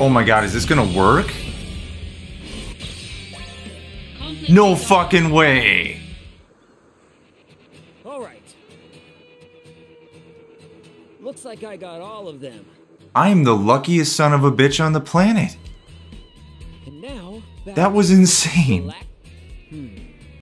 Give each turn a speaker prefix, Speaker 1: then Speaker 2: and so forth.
Speaker 1: Oh my god, is this gonna work? No fucking way!
Speaker 2: All right. Looks like I got all of them.
Speaker 1: I am the luckiest son of a bitch on the planet.
Speaker 2: And now
Speaker 1: That was insane.
Speaker 2: Black hmm.